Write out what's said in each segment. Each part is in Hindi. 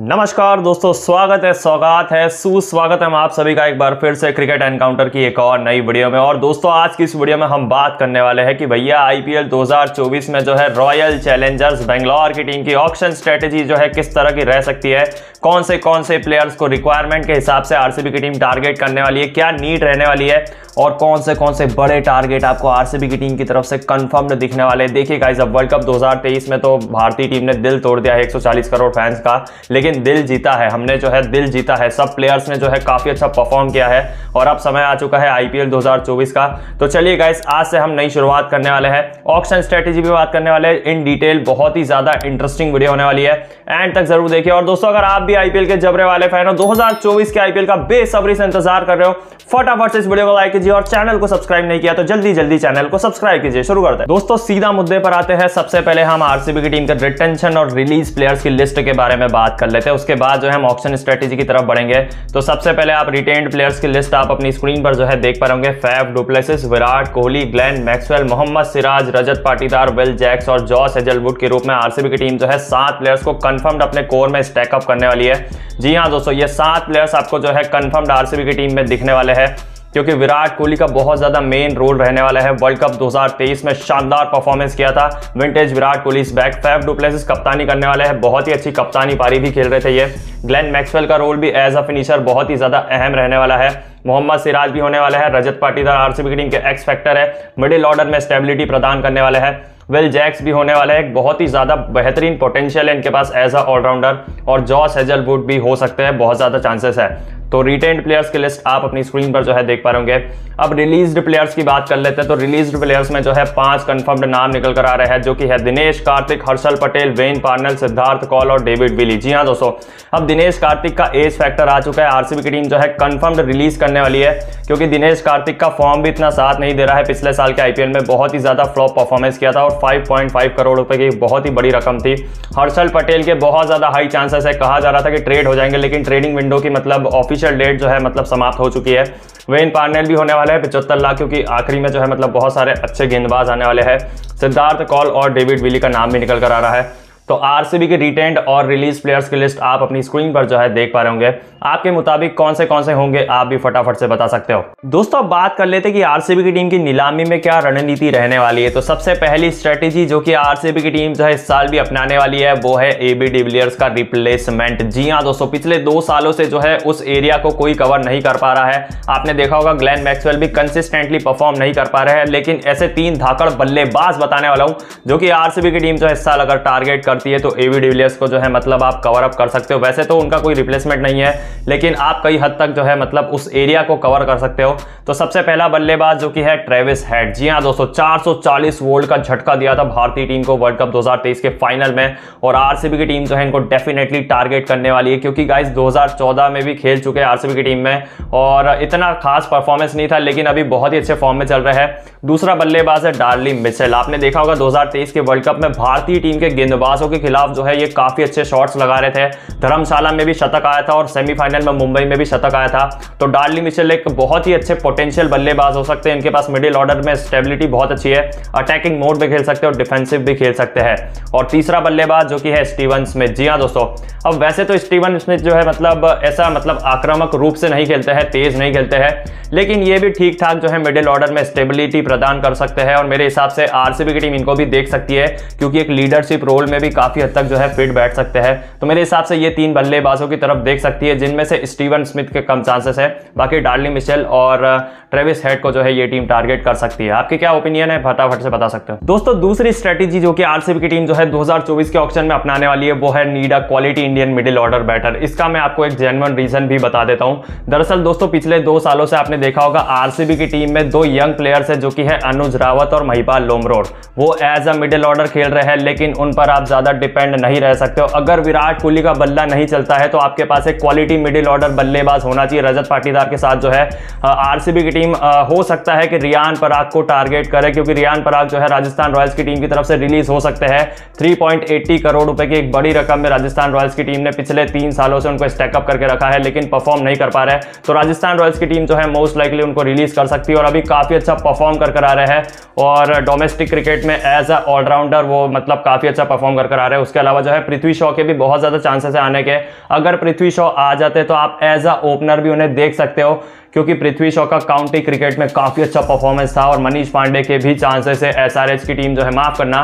नमस्कार दोस्तों, स्वागत है, सौगात है, सुस्वागत है हम आप सभी का एक बार फिर से क्रिकेट एनकाउंटर की एक और नई वीडियो में। और दोस्तों, आज की इस वीडियो में हम बात करने वाले हैं कि भैया आईपीएल 2024 में जो है रॉयल चैलेंजर्स बेंगलोर की टीम की ऑप्शन स्ट्रेटेजी जो है किस तरह की रह सकती है? कौन से कौन से प्लेयर्स को रिक्वायरमेंट के हिसाब से आरसीबी की टीम टारगेट करने वाली है? क्या नीड रहने वाली है? और कौन से कौन से बड़े टारगेट आपको आरसीबी की टीम की तरफ़ से कंफर्म्ड दिखने वाले देखिए गाइस अब वर्ल्ड कप 2023 में तो भारतीय टीम ने दिल तोड़ दिया है 140 करोड़ फैंस का। लेकिन दिल जीता है। हमने जो है दिल जीता है। सब प्लेयर्स ने जो है काफ़ी अच्छा परफॉर्म किया है और अब समय आ चुका है आईपीएल 2024 का। तो चलिए गाइस आज से हम नई शुरुआत करने वाले हैं। ऑप्शन स्ट्रेटेजी भी बात करने वाले हैं। इन डिटेल बहुत ही ज़्यादा इंटरेस्टिंग वीडियो होने वाली है। एंड तक ज़रूर देखिए। और दोस्तों, अगर आप भी आईपीएल के जबरे वाले फ़ैन हो 2024 के आईपीएल का बेसब्री से इंतज़ार कर रहे हो, फटाफट से इस वीडियो को लाइक कीजिए और चैनल को सब्सक्राइब नहीं किया तो जल्दी जल्दी चैनल को सब्सक्राइब कीजिए। शुरू करते हैं। दोस्तों, सीधा मुद्दे पर आते हैं। सबसे पहले हम आरसीबी की टीम के रिटेंशन और रिलीज़ प्लेयर्स की लिस्ट के बारे में बात कर लेते हैं। उसके बाद जो है हम ऑप्शन स्ट्रेटेजी की तरफ़ बढ़ेंगे। तो सबसे पहले आप रिटेन्ड प्लेयर्स की लिस्ट आप अपनी स्क्रीन पर जो है देख पा होंगे। Faf du Plessis Virat Kohli Glenn Maxwell Mohammed Siraj Rajat Patidar Will Jacks और जॉस एजलवुड के रूप में आरसीबी की टीम जो है सात प्लेयर्स को कंफर्म्ड अपने कोर में स्टैकअप करने वाली है। जी हाँ दोस्तों, ये सात प्लेयर्स आपको जो है कंफर्म्ड आरसीबी की टीम में दिखने वाले हैं। क्योंकि विराट कोहली का बहुत ज़्यादा मेन रोल रहने वाला है वर्ल्ड कप 2023 में शानदार परफॉर्मेंस किया था। विंटेज विराट कोहली इस बैक फैफ डुप्लेसिस कप्तानी करने वाले हैं। बहुत ही अच्छी कप्तानी पारी भी खेल रहे थे ये। ग्लेन मैक्सवेल का रोल भी एज अ फिनिशर बहुत ही ज़्यादा अहम रहने वाला है। मोहम्मद सिराज भी होने वाला है। रजत पाटीदार आरसीबी की टीम के एक्स फैक्टर है। मिडिल ऑर्डर में स्टेबिलिटी प्रदान करने वाला हैं। वेल जैक्स भी होने वाला है, एक बहुत ही ज़्यादा बेहतरीन पोटेंशियल है इनके पास एज अ ऑलराउंडर और जॉस हेजलवुड भी हो सकते हैं, बहुत ज़्यादा चांसेस है। तो रिटेन्ड प्लेयर्स की लिस्ट आप अपनी स्क्रीन पर जो है देख पा रहे अब रिलीज़ प्लेयर्स की बात कर लेते हैं तो रिलीज़ प्लेयर्स में जो है पाँच कंफर्म्ड नाम निकल कर आ रहे हैं, जो कि है दिनेश, कार्तिक, हर्षल पटेल, वेन पार्नल, सिद्धार्थ कौल और डेविड विली। जी हाँ दोस्तों, अब दिनेश, कार्तिक का एज फैक्टर आ चुका है आरसीबी की टीम जो है कंफर्म्ड रिलीज़ करने वाली है, क्योंकि दिनेश, कार्तिक का फॉर्म भी इतना साथ नहीं दे रहा है, पिछले साल के आईपीएल में बहुत ही ज़्यादा फ्लॉप परफॉर्मेंस किया था, और 5.5 करोड़ रुपए की बहुत ही बड़ी रकम थी। हर्षल पटेल के बहुत ज़्यादा हाई चांसेस है। कहा जा रहा था कि ट्रेड हो जाएँगे, लेकिन ट्रेडिंग विंडो की मतलब ऑफिशियल डेट जो है मतलब समाप्त हो चुकी है। वेन पार्नेल भी होने वाला है पिचहत्तर लाख, क्योंकि आखिरी में जो है मतलब बहुत सारे अच्छे गेंदबाज आने वाले हैं। सिद्धार्थ कॉल और डेविड विली का नाम भी निकल कर आ रहा है। तो आरसीबी के रिटेंड और रिलीज़ प्लेयर्स की लिस्ट आप अपनी स्क्रीन पर जो है देख पा रहे होंगे। आपके मुताबिक कौन से कौन से होंगे, आप भी फटाफट से बता सकते हो। दोस्तों, अब बात कर लेते कि आरसीबी की टीम की नीलामी में क्या रणनीति रहने वाली है। तो सबसे पहली स्ट्रेटेजी जो कि आरसीबी की टीम जो है इस साल भी अपनाने वाली है, वो है एबी डिविलियर्स का रिप्लेसमेंट जी हाँ दोस्तों, पिछले दो सालों से जो है उस एरिया को कोई कवर नहीं कर पा रहा है। आपने देखा होगा ग्लैन मैक्सवेल भी कंसिस्टेंटली परफॉर्म नहीं कर पा रहे हैं, लेकिन ऐसे तीन धाकड़ बल्लेबाज बताने वाला हूँ, जो कि आरसीबी की टीम जो है इस साल अगर टारगेट करती है तो एबी डिविलियर्स को जो है मतलब आप कवर अप कर सकते हो। वैसे तो उनका कोई रिप्लेसमेंट नहीं है, लेकिन आप कई हद तक जो है मतलब उस एरिया को कवर कर सकते हो। तो सबसे पहला बल्लेबाज जो कि है ट्रेविस हेड जी हाँ दोस्तों 440 वोल्ट का झटका दिया था भारतीय टीम को वर्ल्ड कप 2023 के फाइनल में, और आरसीबी की टीम जो है इनको डेफिनेटली टारगेट करने वाली है, क्योंकि गाइस 2014 में भी खेल चुके हैं आरसीबी की टीम में, और इतना खास परफॉर्मेंस नहीं था, लेकिन अभी बहुत ही अच्छे फॉर्म में चल रहे हैं। दूसरा बल्लेबाज है डार्ली मिचेल आपने देखा होगा, दो हज़ार तेईस के वर्ल्ड कप में भारतीय टीम के गेंदबाजों के खिलाफ जो है ये काफ़ी अच्छे शॉट्स लगा रहे थे। धर्मशाला में भी शतक आया था और सेमीफाइनल में मुंबई में भी शतक आया था। तो डार्ली मिचेल एक बहुत ही अच्छे पोटेंशियल बल्लेबाज हो सकते हैं। इनके पास मिडिल ऑर्डर में स्टेबिलिटी बहुत अच्छी है। अटैकिंग मोड में खेल सकते हैं और डिफेंसिव भी खेल सकते हैं। और तीसरा बल्लेबाज जो कि है स्टीवन स्मिथ जी हाँ दोस्तों। अब वैसे तो स्टीवन स्मिथ जो है मतलब ऐसा मतलब आक्रामक रूप से नहीं खेलते हैं, तेज नहीं खेलते हैं। लेकिन ये भी ठीक ठाक जो है मिडिल ऑर्डर में स्टेबिलिटी प्रदान कर सकते हैं और मेरे हिसाब से आरसीबी की टीम इनको भी देख सकती है, क्योंकि एक लीडरशिप रोल में भी काफ़ी हद तक जो है फिट बैठ सकते हैं। तो मेरे हिसाब से ये तीन बल्लेबाजों की तरफ़ देख सकती है, जिनमें से स्टीवन स्मिथ के कम चांसेस है। बाकी डार्ली मिशेल और ट्रेविस हेड को जो है ये टीम टारगेट कर सकती है। आपकी क्या ओपिनियन है? फटाफट से बता सकते हो। दोस्तों, दूसरी स्ट्रेटेजी जो कि आरसीबी की टीम जो है 2024 के ऑप्शन में अपनाने वाली है, वो है need quality Indian middle order batter इसका मैं आपको एक जेनवन रीजन भी बता देता हूँ। दरअसल दोस्तों, पिछले दो सालों से आपने देखा होगा आरसीबी की टीम में दो यंग प्लेयर्स है, जो कि है अनुज रावत और महिपाल लोमरोड। वो एज अ मिडिल ऑर्डर खेल रहे हैं, लेकिन उन पर आप ज़्यादा डिपेंड नहीं रह सकते हो। अगर विराट कोहली का बल्ला नहीं चलता है तो आपके पास एक क्वालिटी मिडिल ऑर्डर बल्लेबाज होना चाहिए। रजत पाटीदार के साथ जो है आरसीबी की टीम हो सकता है कि रियान पराग को टारगेट करे, क्योंकि रियान पराग जो है राजस्थान रॉयल्स की टीम की तरफ़ से रिलीज़ हो सकते हैं। 3.80 करोड़ रुपए की एक बड़ी रकम में राजस्थान रॉयल्स की टीम ने पिछले तीन सालों से उनको स्टेकअप करके रखा है, लेकिन परफॉर्म नहीं कर पा रहे तो राजस्थान रॉयल्स की टीम जो है मोस्ट लाइकली उनको रिलीज़ कर सकती है और अभी काफ़ी अच्छा परफॉर्म कर कर आ रहे हैं। और डोमेस्टिक क्रिकेट में एज अ ऑलराउंडर वो मतलब काफ़ी अच्छा परफॉर्म कर बरकरार हैं। उसके अलावा जो है पृथ्वी शॉ के भी बहुत ज़्यादा चांसेस है आने के। अगर पृथ्वी शॉ आ जाते तो आप एज अ ओपनर भी उन्हें देख सकते हो। क्योंकि पृथ्वी शॉ का काउंटी क्रिकेट में काफ़ी अच्छा परफॉर्मेंस था और मनीष पांडे के भी चांसेस है एसआरएच की टीम जो है माफ़ करना।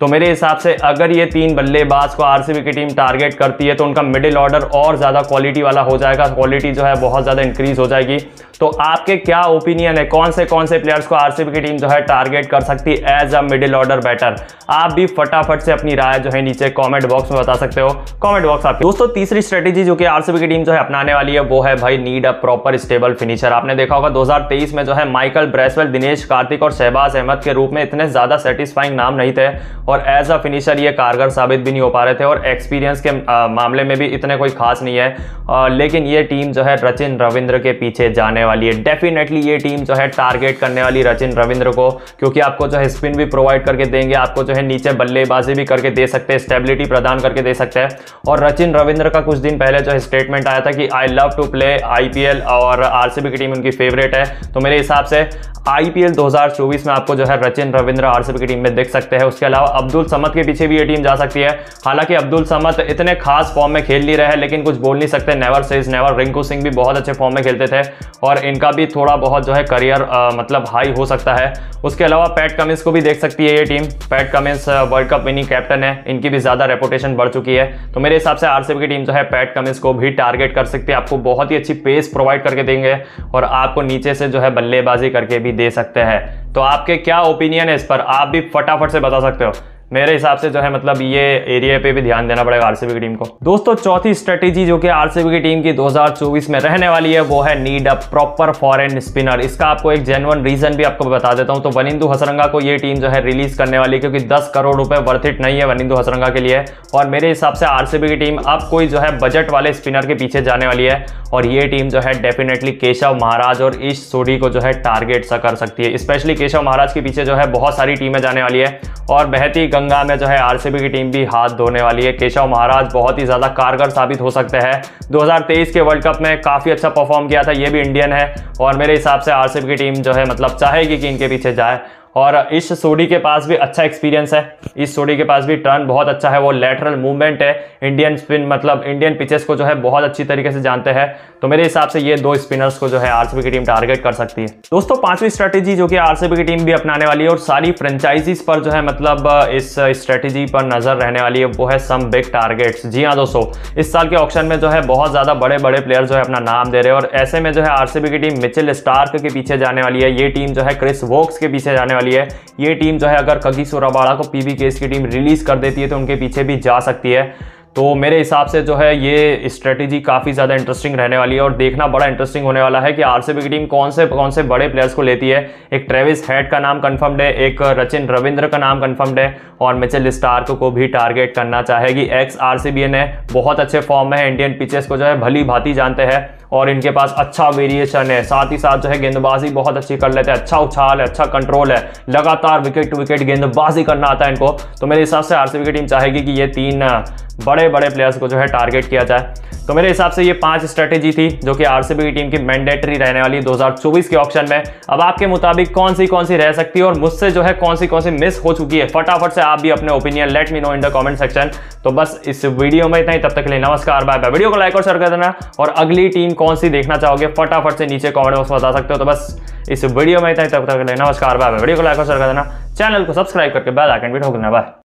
तो मेरे हिसाब से अगर ये तीन बल्लेबाज को आरसीबी की टीम टारगेट करती है तो उनका मिडिल ऑर्डर और ज़्यादा क्वालिटी वाला हो जाएगा। क्वालिटी जो है बहुत ज़्यादा इंक्रीज हो जाएगी। तो आपके क्या ओपिनियन है? कौन से कौन से प्लेयर्स को आरसीबी की टीम जो है टारगेट कर सकती है as a middle order batter आप भी फटाफट से अपनी राय जो है नीचे कमेंट बॉक्स में बता सकते हो। कमेंट बॉक्स आपकी दोस्तों, तीसरी स्ट्रेटेजी जो कि आरसीबी की टीम जो है अपनाने वाली है, वो है भाई need a proper stable finisher आपने देखा होगा 2023 में जो है माइकल ब्रेसवेल दिनेश कार्तिक और शहबाज अहमद के रूप में इतने ज़्यादा सेटिस्फाइंग नाम नहीं थे और एज अ फिनिशर ये कारगर साबित भी नहीं हो पा रहे थे और एक्सपीरियंस के आ, मामले में भी इतने कोई खास नहीं है। आ, लेकिन ये टीम जो है रचिन रविंद्र के पीछे जाने वाली है। डेफिनेटली ये टीम जो है टारगेट करने वाली रचिन रविंद्र को क्योंकि आपको जो है स्पिन भी प्रोवाइड करके देंगे आपको जो है नीचे बल्लेबाजी भी करके दे सकते हैं स्टेबिलिटी प्रदान करके दे सकते हैं। और रचिन रविंद्र का कुछ दिन पहले जो है स्टेटमेंट आया था कि I love to play IPL और आरसीबी की टीम उनकी फेवरेट है। तो मेरे हिसाब से आईपीएल 2024 में आपको जो है रचिन, रविंद्र आरसीबी की टीम में देख सकते हैं। उसके अलावा अब्दुल समद के पीछे भी ये टीम जा सकती है। हालाँकि अब्दुल समद इतने खास फॉर्म में खेल नहीं रहे हैं, लेकिन कुछ बोल नहीं सकते। Never says never Rinku Singh भी बहुत अच्छे फॉर्म में खेलते थे और इनका भी थोड़ा बहुत जो है करियर मतलब हाई हो सकता है। उसके अलावा पैट कमिंस को भी देख सकती है ये team. Pat Cummins world cup winning captain है। इनकी भी ज़्यादा रेपुटेशन बढ़ चुकी है। तो मेरे हिसाब से आरसीबी की टीम जो है पैट कमिंस को भी टारगेट कर सकती है। आपको बहुत ही अच्छी पेस प्रोवाइड करके देंगे। और आपको नीचे से जो है बल्लेबाजी करके भी दे सकते हैं। तो आपके क्या ओपिनियन है इस पर? आप भी फटाफट से बता सकते हो। मेरे हिसाब से जो है मतलब ये एरिया पे भी ध्यान देना पड़ेगा आरसीबी की टीम को। दोस्तों, चौथी स्ट्रेटेजी जो कि आरसीबी की टीम की 2024 में रहने वाली है, वो है need a proper foreign spinner इसका आपको एक जेनुअन रीजन भी आपको बता देता हूँ। तो वनिंदु हसरंगा को ये टीम जो है रिलीज़ करने वाली क्योंकि दस करोड़ रुपए वर्थ इट नहीं है वनिंदु हसरंगा के लिए। और मेरे हिसाब से आरसीबी की टीम अब कोई जो है बजट वाले स्पिनर के पीछे जाने वाली है। और ये टीम जो है डेफिनेटली केशव महाराज और ईश सोडी को जो है टारगेट सा कर सकती है। स्पेशली केशव महाराज के पीछे जो है, बहुत सारी टीमें जाने वाली है। और बहती गंगा में जो है आरसीबी की टीम भी हाथ धोने वाली है। केशव महाराज बहुत ही ज़्यादा कारगर साबित हो सकते हैं। 2023 के वर्ल्ड कप में काफ़ी अच्छा परफॉर्म किया था, ये भी इंडियन है। और मेरे हिसाब से आरसीबी की टीम जो है मतलब चाहेगी कि इनके पीछे जाए। और इस सोडी के पास भी अच्छा एक्सपीरियंस है। इस सोडी के पास भी टर्न बहुत अच्छा है, वो लेटरल मूवमेंट है। इंडियन स्पिन मतलब इंडियन पिचेस को जो है बहुत अच्छी तरीके से जानते हैं। तो मेरे हिसाब से ये दो स्पिनर्स को जो है आरसीबी की टीम टारगेट कर सकती है। दोस्तों, पांचवी स्ट्रेटेजी जो कि आरसीबी की टीम भी अपनाने वाली है और सारी फ्रेंचाइजीज पर जो है मतलब इस स्ट्रेटेजी पर नज़र रहने वाली है, वो है सम बिग टारगेट्स जी हाँ दोस्तों, इस साल के ऑप्शन में जो है बहुत ज़्यादा बड़े बड़े प्लेयर जो है अपना नाम दे रहे हैं और ऐसे में जो है आरसीबी की टीम मिचिल स्टार्क के पीछे जाने वाली है। ये टीम जो है क्रिस वोक्स के पीछे जाने वाली वाली है। ये टीम जो है, अगर कगी सोराबाड़ा को पीबी केस की टीम रिलीज़ कर देती है तो उनके पीछे भी जा सकती है। तो मेरे हिसाब से जो है, ये स्ट्रेटेजी काफ़ी ज़्यादा इंटरेस्टिंग रहने वाली है और देखना बड़ा इंटरेस्टिंग होने वाला है कि आरसीबी की टीम कौन से कौन से बड़े प्लेयर्स को लेती है। एक ट्रेविस हेड का नाम कंफर्म्ड है, एक रचिन रविंद्र का नाम कंफर्म्ड है और मिचेल स्टार्क को भी टारगेट करना चाहेगी। एक्स आरसीबीएन है बहुत अच्छे फॉर्म में है इंडियन पिचेस को जो है, भली भांति जानते हैं। और इनके पास अच्छा वेरिएशन है। साथ ही साथ जो है गेंदबाजी बहुत अच्छी कर लेते हैं। अच्छा उछाल है अच्छा कंट्रोल है। लगातार विकेट टू विकेट गेंदबाजी करना आता है इनको। तो मेरे हिसाब से आरसीबी की टीम चाहेगी कि ये तीन बड़े बड़े प्लेयर्स को जो है टारगेट किया जाए। तो मेरे हिसाब से ये पाँच स्ट्रेटेजी थी, जो कि आरसीबी की टीम की मैंडेटरी रहने वाली 2024 के ऑप्शन में। अब आपके मुताबिक कौन सी कौन सी रह सकती है और मुझसे जो है कौन सी कौन सी मिस हो चुकी है? फटाफट से आप भी अपने opinion let me know in the comment section तो बस इस वीडियो में इतना ही, तब तक के लिए नमस्कार बाय बाय वीडियो को लाइक और शेयर कर देना। और अगली टीम कौन सी देखना चाहोगे, फटाफट से नीचे कॉमेंट बॉक्स बता सकते हो। तो बस इस वीडियो में इतना ही, तब तक के लिए नमस्कार बाय बाय वीडियो को लाइक और शेयर कर देना। चैनल को सब्सक्राइब करके बेल आइकन भी ठोक देना बाय